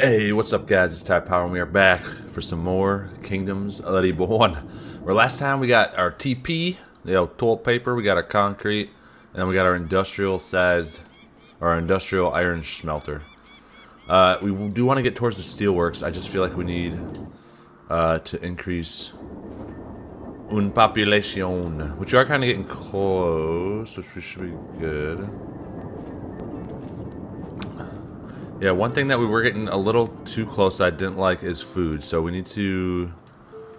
Hey, what's up guys? It's Ty Power and we are back for some more Kingdoms of the. Where last time we got our TP, the old toilet paper, we got our concrete, and then we got our industrial sized, our industrial iron smelter. Uh, we do want to get towards the steelworks. I just feel like we need uh, to increase un population, which we are kind of getting close, which we should be good. Yeah, one thing that we were getting a little too close I didn't like is food, so we need to...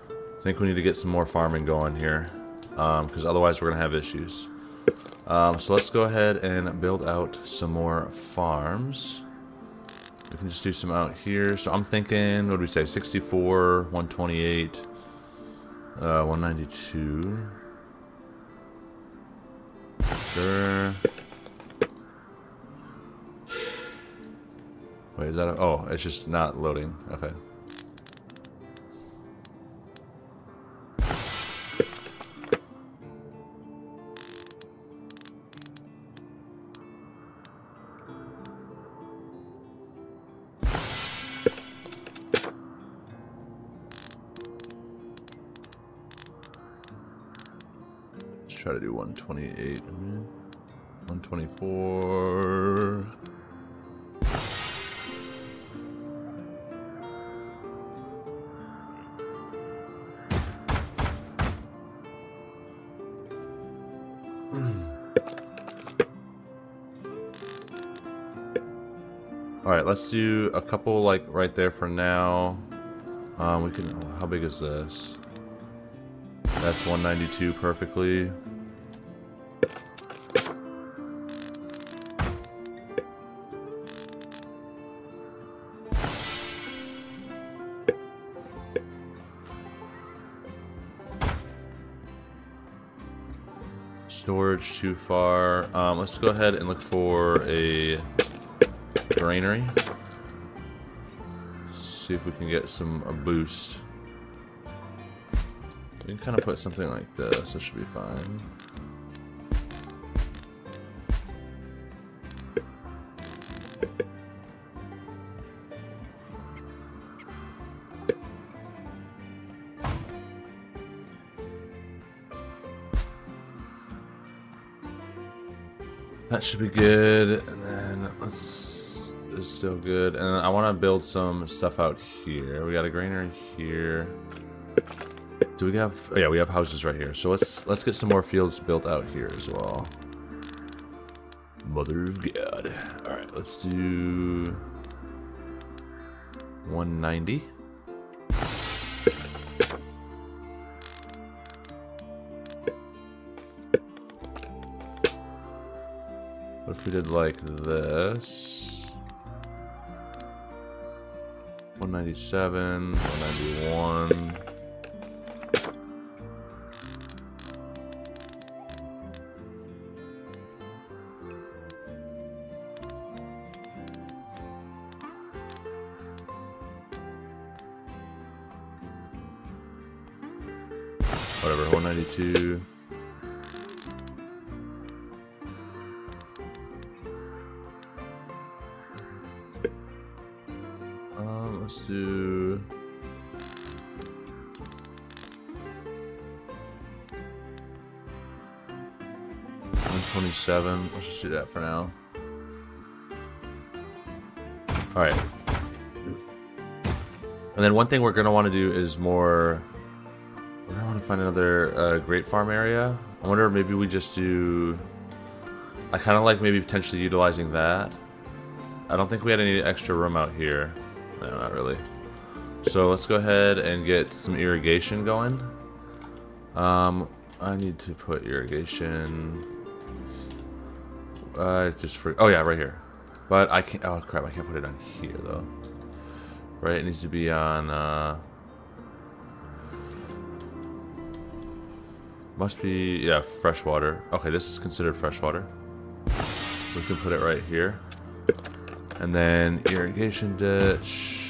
I think we need to get some more farming going here, because um, otherwise we're going to have issues. Um, so let's go ahead and build out some more farms. We can just do some out here. So I'm thinking, what do we say, 64, 128, uh, 192. Sure. Wait, is that a, oh, it's just not loading. Okay. Let's try to do 128. 124. Let's do a couple like right there for now. Um, we can, how big is this? That's 192 perfectly. Storage too far. Um, let's go ahead and look for a granary. See if we can get some a boost. We can kind of put something like this. This should be fine. That should be good. And then let's is still good. And I want to build some stuff out here. We got a granary here. Do we have... Oh yeah, we have houses right here. So let's let's get some more fields built out here as well. Mother of God. Alright, let's do... 190. What if we did like this? 197, 191. Whatever, 192. Twenty-seven. Let's just do that for now. All right. And then one thing we're gonna want to do is more. We're gonna want to find another uh, great farm area. I wonder maybe we just do. I kind of like maybe potentially utilizing that. I don't think we had any extra room out here. No, not really. So let's go ahead and get some irrigation going. Um, I need to put irrigation. Uh, just for oh yeah, right here. But I can't. Oh crap, I can't put it on here though. Right, it needs to be on. Uh, must be yeah, freshwater. Okay, this is considered freshwater. We can put it right here. And then irrigation ditch.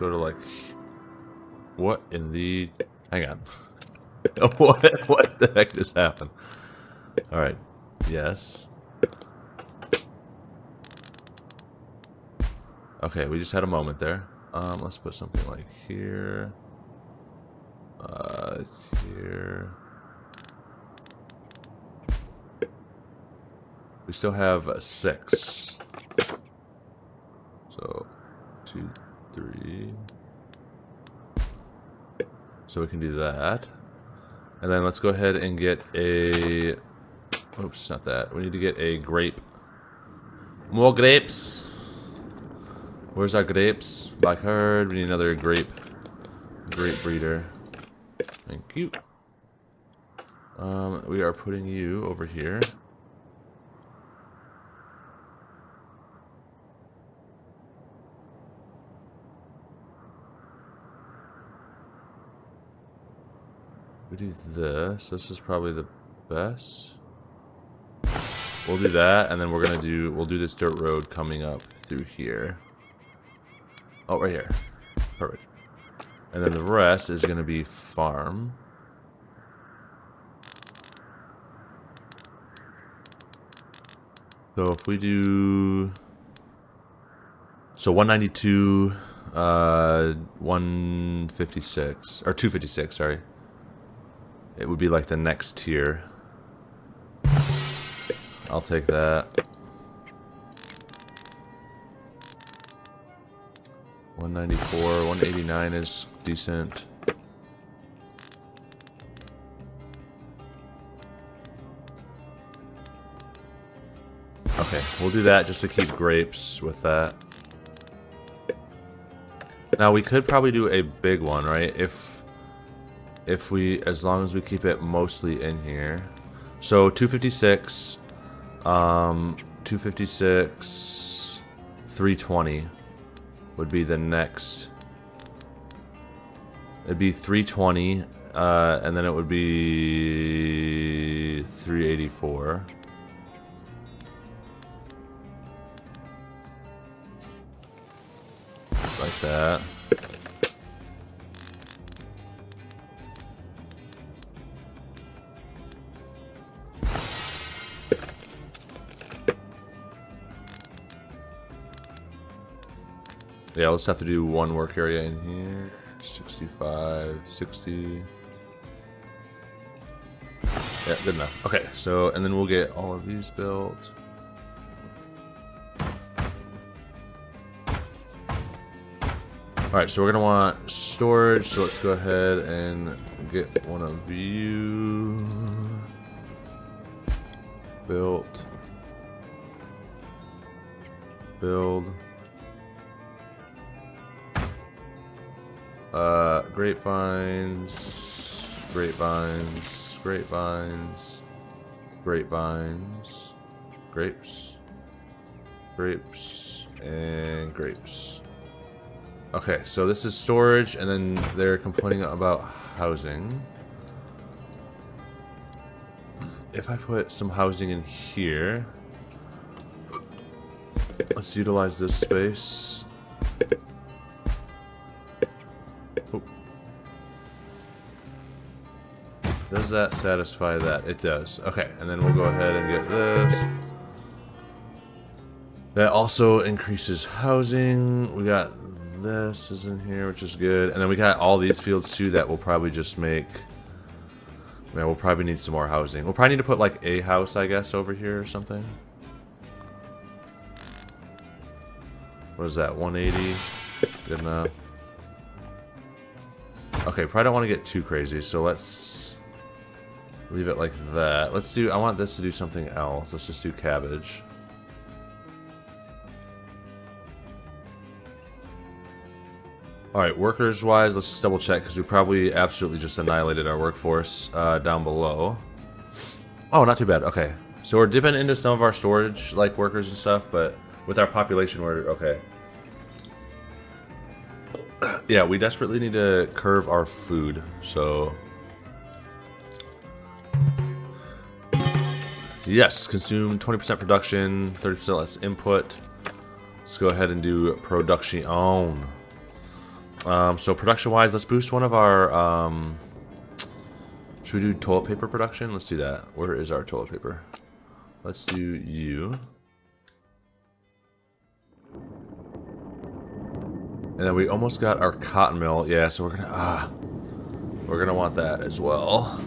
Go to like, what in the, hang on. what, what the heck just happened? Alright. Yes. Okay, we just had a moment there. Um, let's put something like here. Uh, here. We still have six. So, two, three. So we can do that. And then let's go ahead and get a... Oops, not that. We need to get a grape. More grapes. Where's our grapes? Black herd. We need another grape. Grape breeder. Thank you. Um, we are putting you over here. Do this. This is probably the best. We'll do that, and then we're gonna do, we'll do this dirt road coming up through here. Oh, right here. Perfect. And then the rest is gonna be farm. So if we do... So 192, uh, 156, or 256, sorry. It would be like the next tier. I'll take that. 194, 189 is decent. Okay, we'll do that just to keep grapes with that. Now we could probably do a big one, right? If if we as long as we keep it mostly in here. So 256 um 256 320 would be the next. It'd be 320 uh, and then it would be 384 like that Yeah, let's have to do one work area in here. 65, 60. Yeah, good enough. Okay, so, and then we'll get all of these built. Alright, so we're going to want storage, so let's go ahead and get one of you built. Build. Uh, grapevines, grapevines, grapevines, grapevines, grapes, grapes, and grapes. Okay, so this is storage, and then they're complaining about housing. If I put some housing in here, let's utilize this space. Does that satisfy that? It does. Okay, and then we'll go ahead and get this. That also increases housing. We got this is in here, which is good. And then we got all these fields too that will probably just make... Man, we'll probably need some more housing. We'll probably need to put like a house, I guess, over here or something. What is that, 180? Good enough. Okay, probably don't want to get too crazy, so let's Leave it like that. Let's do, I want this to do something else. Let's just do cabbage. Alright, workers-wise, let's just double check, because we probably absolutely just annihilated our workforce uh, down below. Oh, not too bad. Okay. So we're dipping into some of our storage, like workers and stuff, but with our population, we're okay. yeah, we desperately need to curve our food, so Yes, consume 20% production, 30% less input. Let's go ahead and do production on. Um, so production-wise, let's boost one of our um, Should we do toilet paper production? Let's do that. Where is our toilet paper? Let's do you. And then we almost got our cotton mill. Yeah, so we're gonna ah, we're gonna want that as well.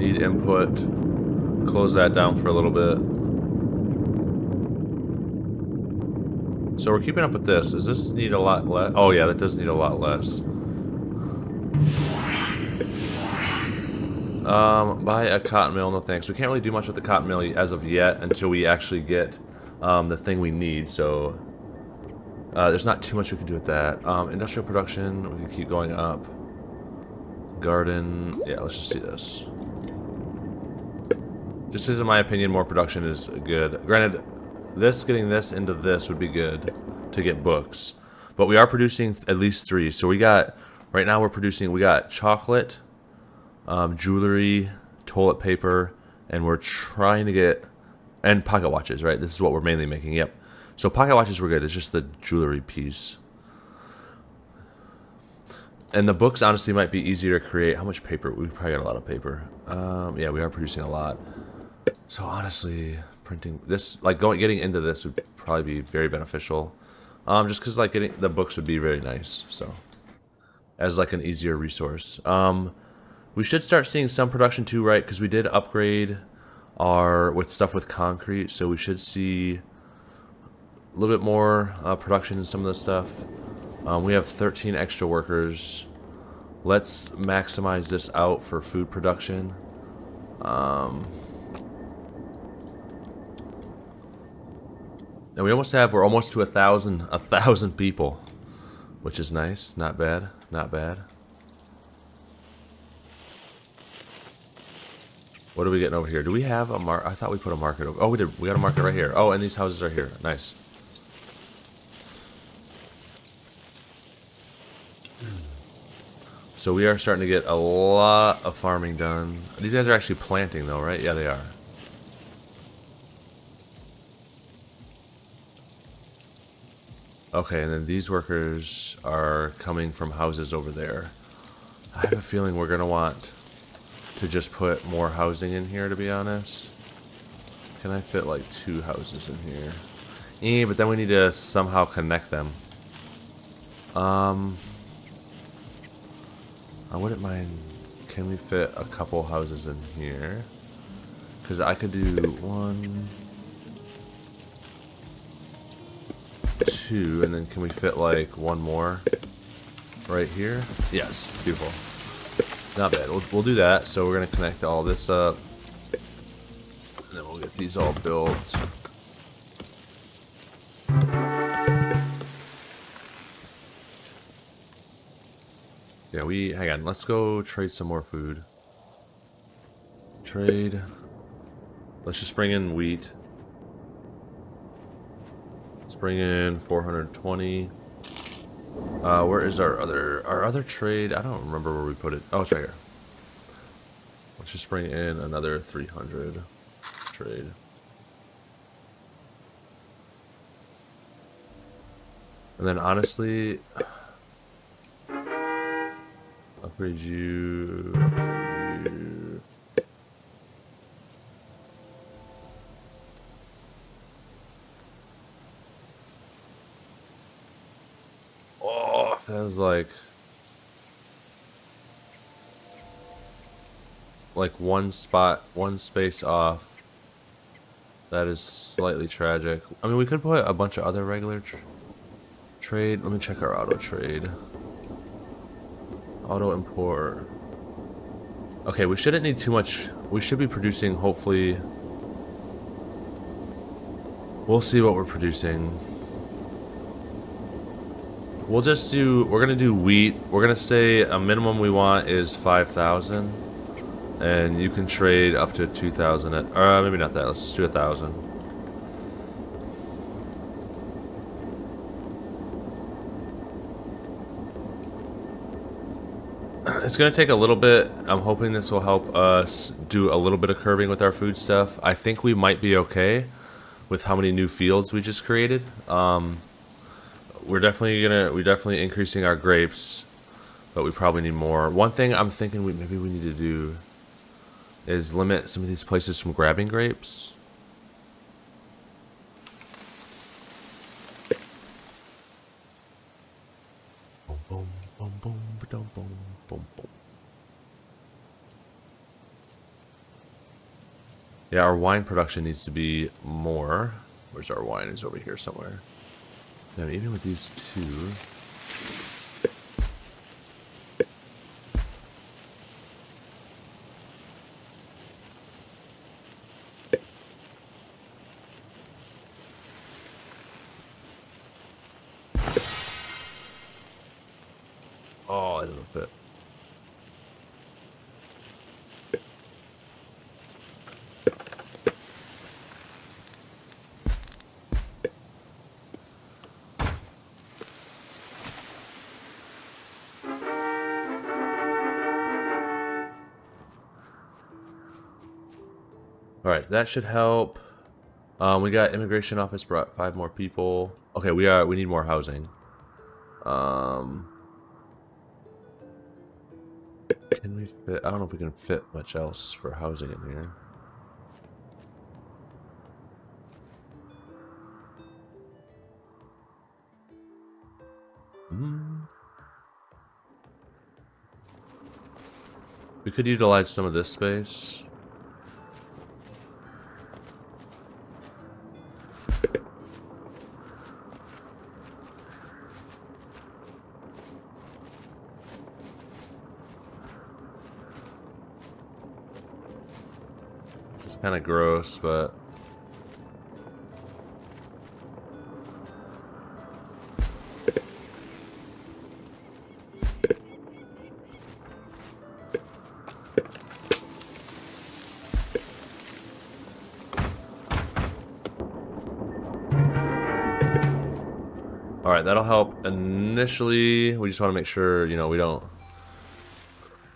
Need input. Close that down for a little bit. So we're keeping up with this. Does this need a lot less? Oh yeah, that does need a lot less. Um, buy a cotton mill, no thanks. We can't really do much with the cotton mill as of yet until we actually get um, the thing we need, so uh, there's not too much we can do with that. Um, industrial production, we can keep going up. Garden, yeah, let's just do this. Just as in my opinion, more production is good. Granted, this, getting this into this would be good to get books. But we are producing at least three. So we got, right now we're producing, we got chocolate, um, jewelry, toilet paper, and we're trying to get, and pocket watches, right? This is what we're mainly making, yep. So pocket watches were good, it's just the jewelry piece. And the books honestly might be easier to create. How much paper? We probably got a lot of paper. Um, yeah, we are producing a lot. So honestly, printing this, like going, getting into this would probably be very beneficial. Um, just because like getting the books would be very nice. So as like an easier resource. Um, we should start seeing some production too, right? Because we did upgrade our with stuff with concrete, so we should see a little bit more uh, production in some of this stuff. Um, we have 13 extra workers. Let's maximize this out for food production. Um, and we almost have, we're almost to a thousand, a thousand people, which is nice. Not bad, not bad. What are we getting over here? Do we have a mark? I thought we put a market over. Oh, we did. We got a market right here. Oh, and these houses are here. Nice. So we are starting to get a lot of farming done. These guys are actually planting though, right? Yeah, they are. Okay, and then these workers are coming from houses over there. I have a feeling we're going to want to just put more housing in here, to be honest. Can I fit like two houses in here? Eh, but then we need to somehow connect them. Um, I wouldn't mind. Can we fit a couple houses in here? Because I could do one, two, and then can we fit like one more right here? Yes, beautiful. Not bad. We'll, we'll do that. So we're going to connect all this up. And then we'll get these all built. Yeah, we... Hang on. Let's go trade some more food. Trade. Let's just bring in wheat. Bring in 420. Uh, where is our other our other trade? I don't remember where we put it. Oh, it's right here. Let's just bring in another 300 trade. And then honestly, upgrade you That was like... Like one spot, one space off. That is slightly tragic. I mean, we could put a bunch of other regular tr trade. Let me check our auto trade. Auto import. Okay, we shouldn't need too much. We should be producing, hopefully... We'll see what we're producing. We'll just do, we're going to do wheat. We're going to say a minimum we want is 5,000. And you can trade up to 2,000. Or uh, maybe not that. Let's just do a 1,000. It's going to take a little bit. I'm hoping this will help us do a little bit of curving with our food stuff. I think we might be okay with how many new fields we just created. Um, we're definitely gonna we're definitely increasing our grapes, but we probably need more. One thing I'm thinking we maybe we need to do is limit some of these places from grabbing grapes. Yeah, our wine production needs to be more. Where's our wine? It's over here somewhere. Yeah, even with these two. All right, that should help. Um, we got immigration office brought five more people. Okay, we are we need more housing. Um, can we fit? I don't know if we can fit much else for housing in here. Hmm. We could utilize some of this space. Kind of gross, but... Alright, that'll help initially. We just want to make sure, you know, we don't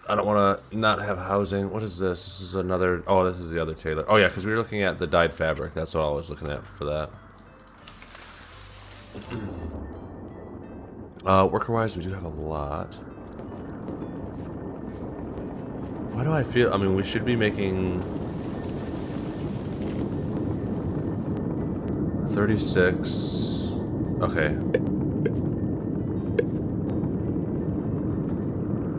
I don't want to not have housing. What is this? This is another... Oh, this is the other tailor. Oh, yeah, because we were looking at the dyed fabric. That's what I was looking at for that. uh, Worker-wise, we do have a lot. Why do I feel... I mean, we should be making... 36... Okay.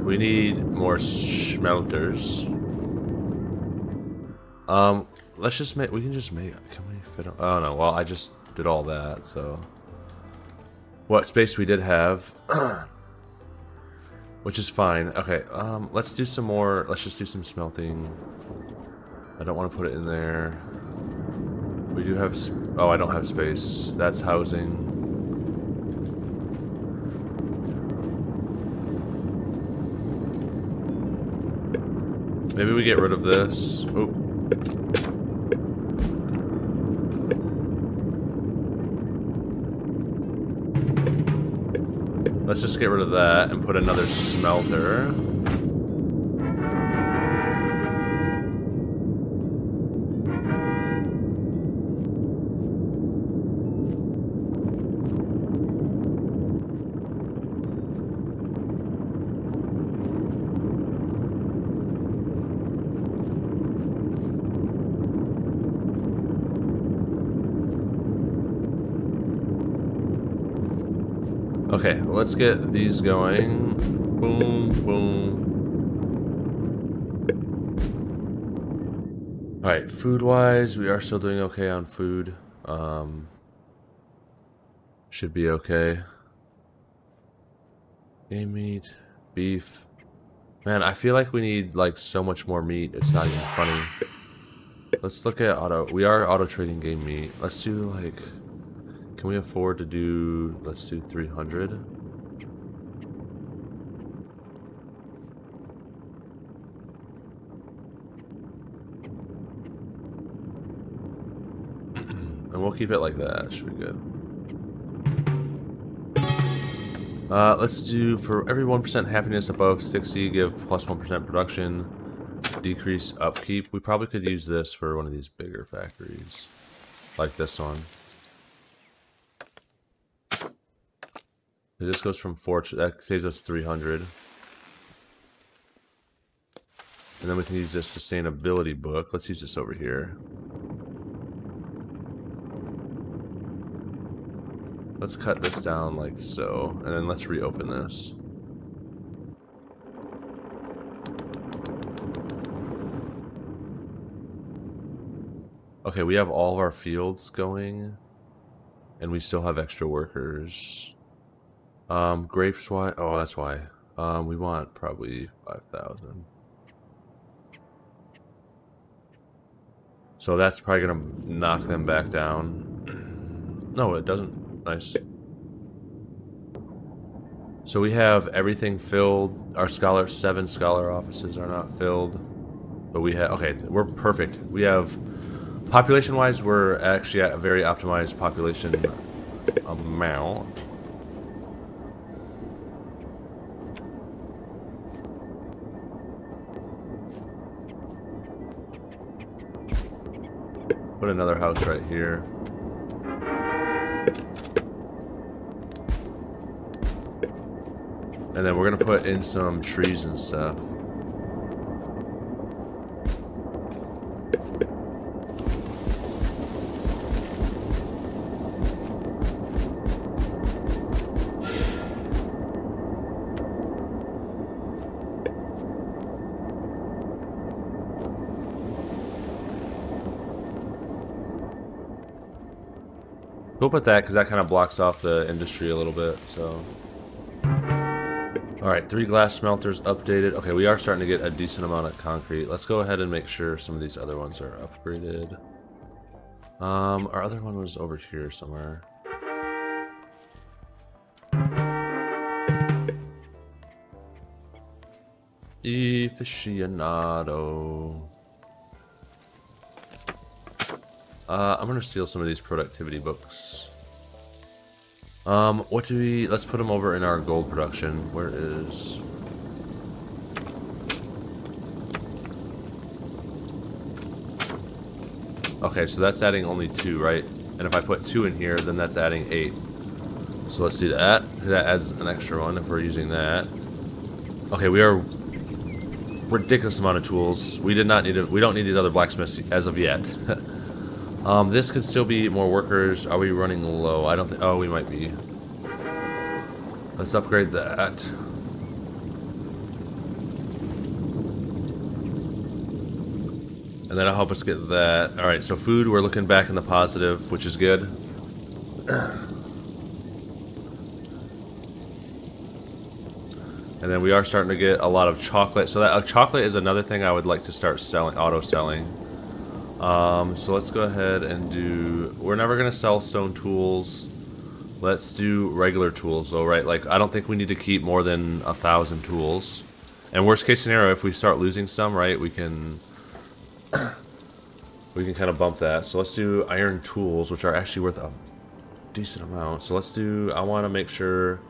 We need more smelters. Um, let's just make, we can just make, can we fit, oh no, well, I just did all that, so. What space we did have, which is fine. Okay, um, let's do some more, let's just do some smelting. I don't want to put it in there. We do have, oh, I don't have space. That's housing. Maybe we get rid of this. Oh. Let's just get rid of that and put another smelter. Let's get these going. Boom, boom. Alright, food-wise, we are still doing okay on food. Um, should be okay. Game meat, beef. Man, I feel like we need like so much more meat. It's not even funny. Let's look at auto. We are auto trading game meat. Let's do like can we afford to do, let's do 300? We'll keep it like that, should be good. Uh, let's do for every 1% happiness above 60, give plus 1 production, decrease upkeep. We probably could use this for one of these bigger factories, like this one. This goes from 4, that saves us 300. And then we can use this sustainability book. Let's use this over here. Let's cut this down like so, and then let's reopen this. Okay, we have all of our fields going, and we still have extra workers. Um, grapes, why? Oh, that's why. Um, we want probably 5,000. So that's probably gonna knock them back down. no, it doesn't. Nice. So we have everything filled. Our scholar, seven scholar offices are not filled. But we have, okay, we're perfect. We have, population-wise, we're actually at a very optimized population amount. Put another house right here. And then we're to put in some trees and stuff. We'll put that because that kind of blocks off the industry a little bit, so... Alright, three glass smelters updated. Okay, we are starting to get a decent amount of concrete. Let's go ahead and make sure some of these other ones are upgraded. Um, our other one was over here somewhere. Aficionado. Uh, I'm gonna steal some of these productivity books. Um, what do we... Let's put them over in our gold production. Where is... Okay, so that's adding only two, right? And if I put two in here, then that's adding eight. So let's do that. That adds an extra one if we're using that. Okay, we are ridiculous amount of tools. We did not need it. We don't need these other blacksmiths as of yet. Um, this could still be more workers. Are we running low? I don't think... Oh, we might be. Let's upgrade that. And that'll help us get that. Alright, so food, we're looking back in the positive, which is good. And then we are starting to get a lot of chocolate. So that uh, chocolate is another thing I would like to start selling, auto selling. Um, so let's go ahead and do... We're never going to sell stone tools. Let's do regular tools, though, right? Like, I don't think we need to keep more than a thousand tools. And worst case scenario, if we start losing some, right, we can... we can kind of bump that. So let's do iron tools, which are actually worth a decent amount. So let's do... I want to make sure...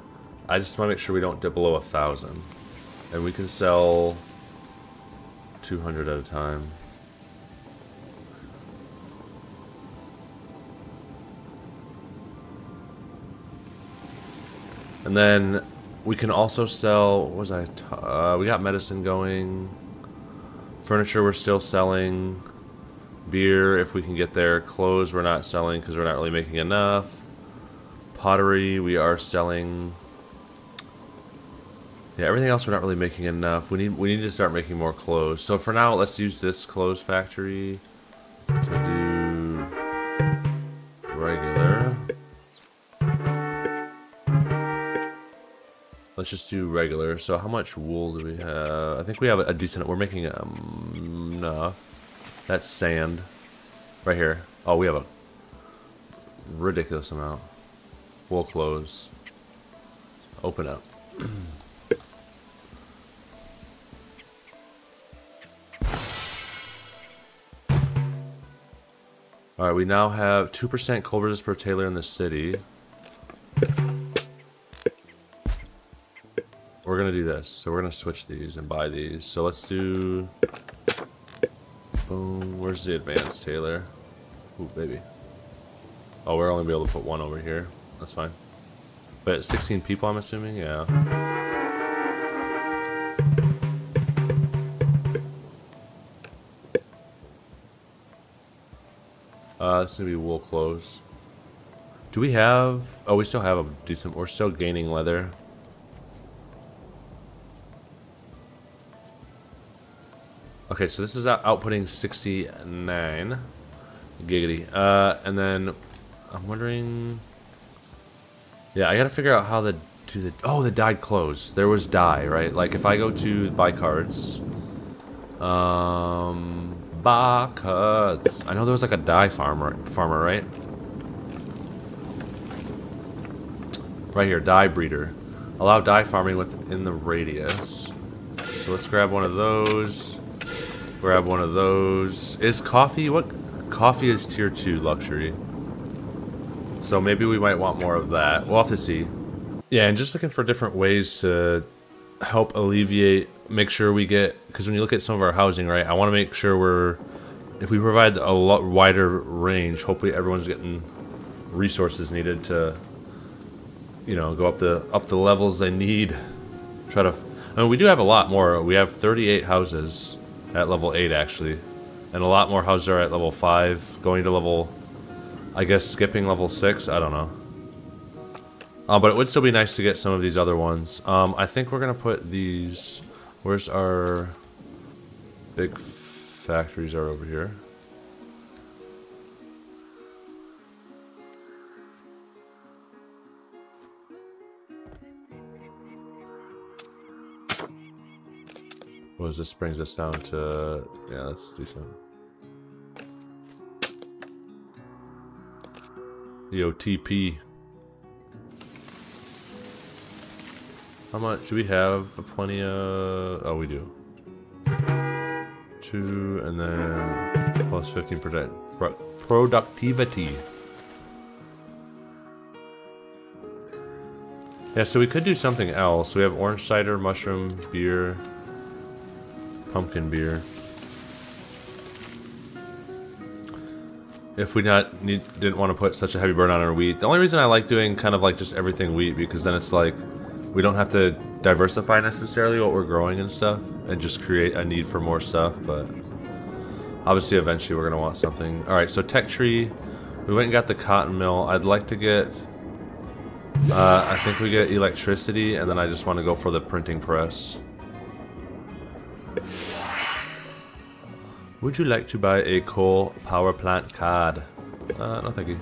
I just want to make sure we don't dip below a thousand. And we can sell 200 at a time. And then we can also sell, what was I, uh, we got medicine going. Furniture we're still selling. Beer, if we can get there. Clothes we're not selling because we're not really making enough. Pottery we are selling. Yeah, everything else we're not really making enough. We need we need to start making more clothes. So for now, let's use this clothes factory to do regular. Let's just do regular. So how much wool do we have? I think we have a decent... We're making um, enough. That's sand. Right here. Oh, we have a ridiculous amount. Wool close. Open up. Alright, we now have 2% cold resist per tailor in the city. We're gonna do this. So we're gonna switch these and buy these. So let's do. Boom. Where's the advanced tailor? Ooh, baby. Oh, we're only be able to put one over here. That's fine. But 16 people, I'm assuming. Yeah. Uh, this is gonna be wool clothes. Do we have? Oh, we still have a decent. We're still gaining leather. Okay, so this is out outputting 69 giggity. Uh, and then I'm wondering. Yeah, I gotta figure out how the do the oh the dyed clothes. There was dye right. Like if I go to buy cards, um, buy cards. I know there was like a dye farmer farmer right. Right here, dye breeder. Allow dye farming within the radius. So let's grab one of those. Grab one of those. Is coffee, what? Coffee is tier 2 luxury. So maybe we might want more of that. We'll have to see. Yeah, and just looking for different ways to help alleviate, make sure we get, because when you look at some of our housing, right, I want to make sure we're, if we provide a lot wider range, hopefully everyone's getting resources needed to, you know, go up the up the levels they need. Try to, I mean, we do have a lot more. We have 38 houses at level 8 actually. And a lot more houses are at level 5, going to level, I guess skipping level 6, I don't know. Uh, but it would still be nice to get some of these other ones. Um, I think we're going to put these, where's our big factories are over here. This brings us down to yeah, decent. The OTP. How much do we have? Plenty of oh we do. Two and then plus fifteen percent productivity. Yeah, so we could do something else. We have orange cider, mushroom, beer, pumpkin beer. If we not need, didn't want to put such a heavy burn on our wheat. The only reason I like doing kind of like just everything wheat because then it's like we don't have to diversify necessarily what we're growing and stuff and just create a need for more stuff, but obviously eventually we're going to want something. All right, so tech tree, we went and got the cotton mill. I'd like to get uh, I think we get electricity and then I just want to go for the printing press. Would you like to buy a coal power plant card? Uh, no thank you.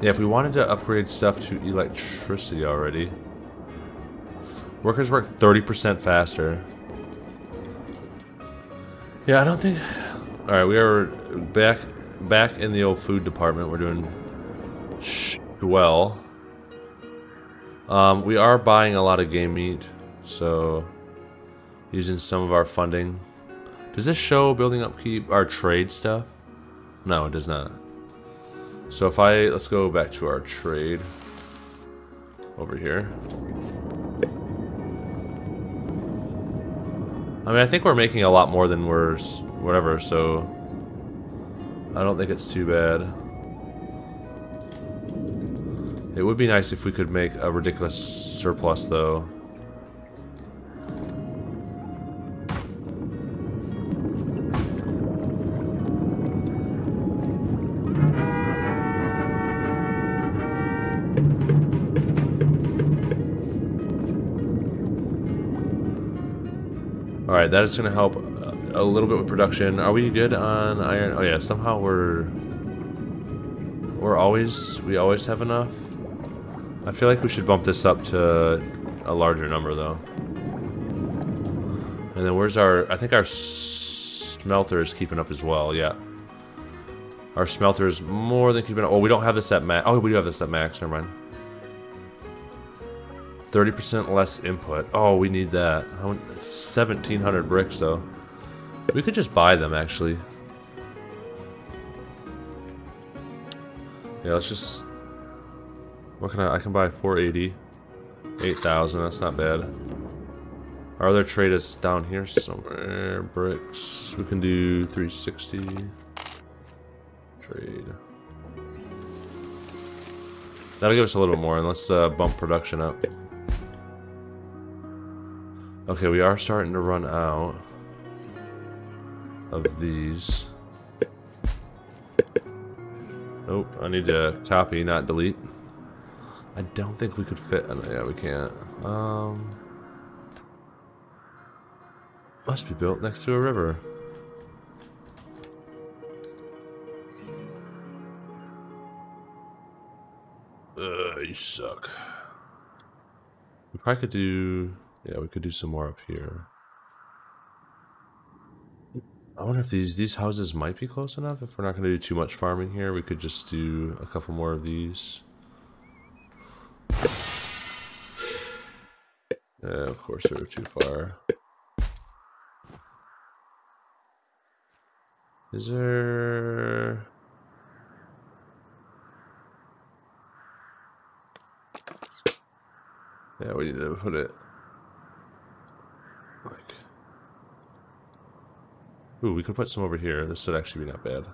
Yeah, if we wanted to upgrade stuff to electricity already. Workers work 30% faster. Yeah, I don't think... Alright, we are back back in the old food department. We're doing well. Um, we are buying a lot of game meat. So, using some of our funding. Does this show building upkeep our trade stuff? No, it does not. So if I, let's go back to our trade over here. I mean, I think we're making a lot more than we're, whatever, so I don't think it's too bad. It would be nice if we could make a ridiculous surplus, though. That is going to help a little bit with production. Are we good on iron? Oh yeah, somehow we're... We're always... We always have enough. I feel like we should bump this up to a larger number though. And then where's our... I think our smelter is keeping up as well, yeah. Our smelter is more than keeping up. Oh, we don't have this at max. Oh, we do have this at max, never mind. 30% less input. Oh, we need that. 1,700 bricks, though. We could just buy them, actually. Yeah, let's just... What can I? I can buy 480. 8,000, that's not bad. Our other trade is down here somewhere. Bricks. We can do 360. Trade. That'll give us a little more, and let's uh, bump production up. Okay, we are starting to run out of these. Nope, I need to copy, not delete. I don't think we could fit. Oh, yeah, we can't. Um, must be built next to a river. Ugh, you suck. We probably could do... Yeah, we could do some more up here. I wonder if these these houses might be close enough. If we're not going to do too much farming here, we could just do a couple more of these. Yeah, of course they were too far. Is there... Yeah, we need to put it like... Ooh, we could put some over here. This would actually be not bad.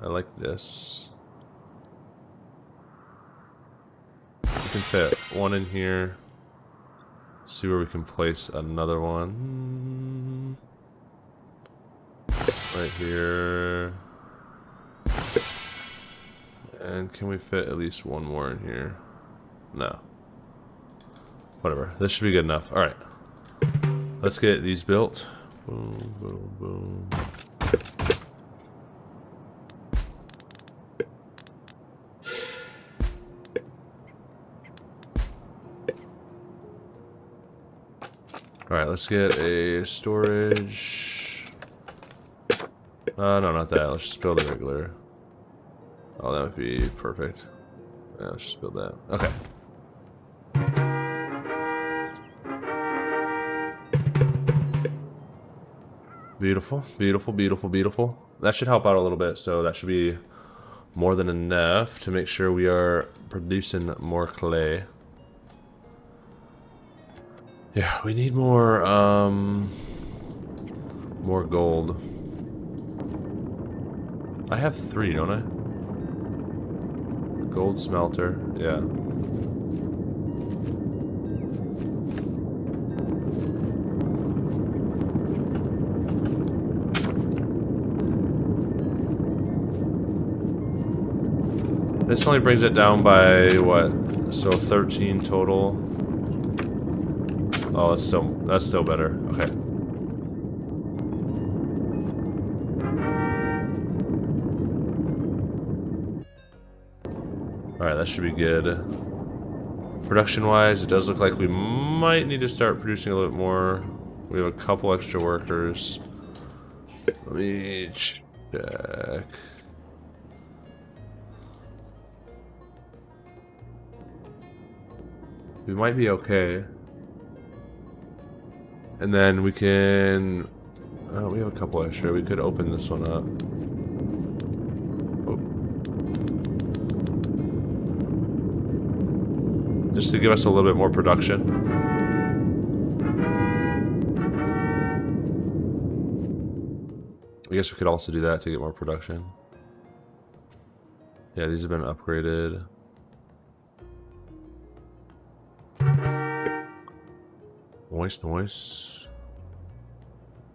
I like this. We can fit one in here. See where we can place another one. Right here. And can we fit at least one more in here? No. Whatever. This should be good enough. Alright. Let's get these built. Boom, boom, boom. Alright, let's get a storage. Uh, no, not that. Let's just build a regular. Oh, that would be perfect. Yeah, let's just build that. Okay. Beautiful, beautiful, beautiful, beautiful. That should help out a little bit, so that should be more than enough to make sure we are producing more clay. Yeah, we need more, um, more gold. I have three, don't I? Gold smelter, yeah. This only brings it down by, what, so 13 total. Oh, that's still that's still better. Okay. Alright, that should be good. Production-wise, it does look like we might need to start producing a little bit more. We have a couple extra workers. Let me check. We might be okay. And then we can... Oh, we have a couple extra. We could open this one up. Oh. Just to give us a little bit more production. I guess we could also do that to get more production. Yeah, these have been upgraded. Noise, noise.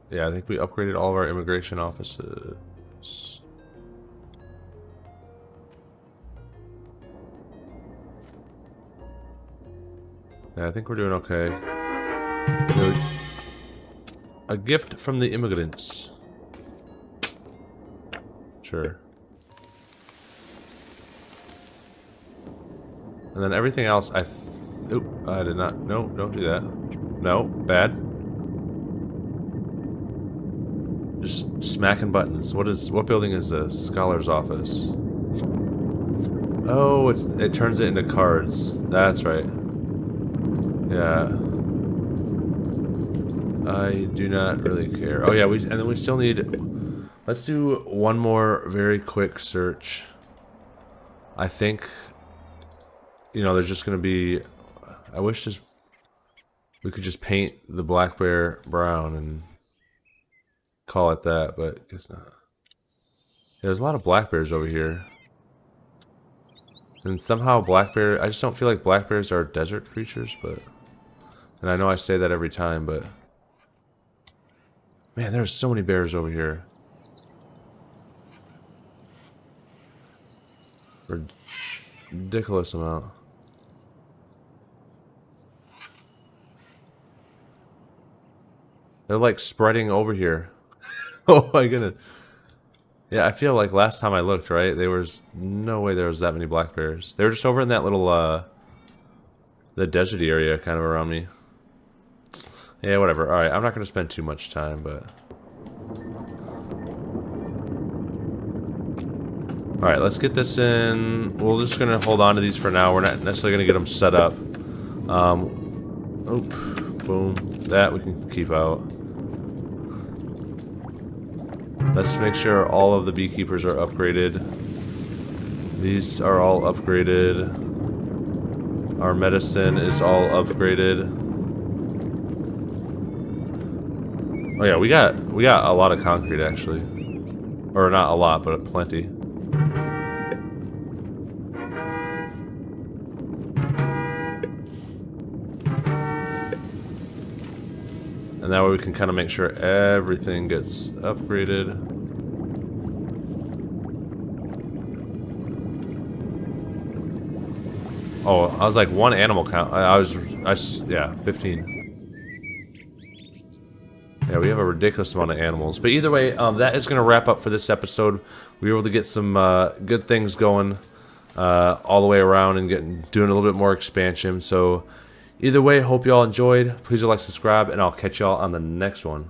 Yeah, I think we upgraded all of our immigration offices. Yeah, I think we're doing okay. A gift from the immigrants. Sure. And then everything else, I... Oh, I did not... No, don't do that. No, bad. Just smacking buttons. What is what building is this? Scholar's office. Oh, it's it turns it into cards. That's right. Yeah. I do not really care. Oh yeah, we and then we still need Let's do one more very quick search. I think you know, there's just going to be... I wish this... We could just paint the black bear brown and call it that, but I guess not. There's a lot of black bears over here. And somehow black bear... I just don't feel like black bears are desert creatures, but... And I know I say that every time, but... Man, there's so many bears over here. Ridiculous amount. They're like spreading over here. oh my goodness. Yeah, I feel like last time I looked, right, there was no way there was that many black bears. They were just over in that little, uh, the deserty area kind of around me. Yeah, whatever. Alright, I'm not going to spend too much time, but... Alright, let's get this in. We're just going to hold on to these for now. We're not necessarily going to get them set up. Um, oop, boom. That we can keep out. Let's make sure all of the beekeepers are upgraded. These are all upgraded. Our medicine is all upgraded. Oh yeah, we got we got a lot of concrete actually. Or not a lot, but plenty. And that way we can kind of make sure everything gets upgraded. Oh, I was like one animal count. I, was, I, yeah, 15. Yeah, we have a ridiculous amount of animals. But either way, um, that is going to wrap up for this episode. We were able to get some uh, good things going uh, all the way around and getting doing a little bit more expansion. So Either way, hope you all enjoyed. Please like, subscribe, and I'll catch y'all on the next one.